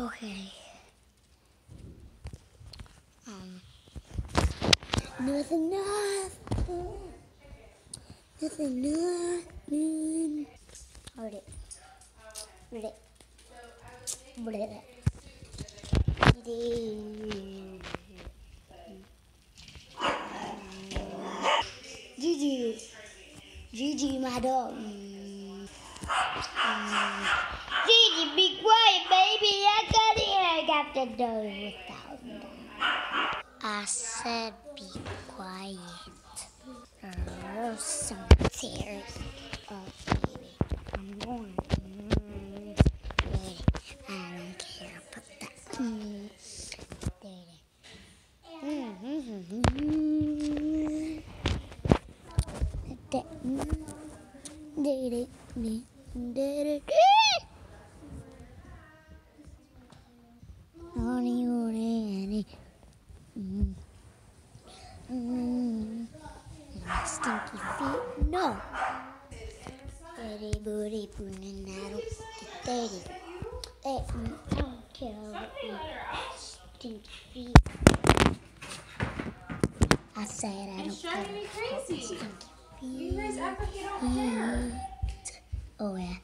Okay. Um. Nothing, nothing. Nothing, nothing. Read it. Read it. Read it. Gigi. Gigi, my dog. Gigi, be quiet, baby. I got here. Without I said be quiet. Oh, some tears. Oh, baby. I'm going. Mm, Daddy, I don't care about that. Mm. Mm-hmm. Mm. My stinky feet. No. Daddy, booty, boonanado. Daddy. Hey, mm, I don't care about your stinky feet. I said I It's don't care about crazy. stinky You guys feet. you care. Oh yeah.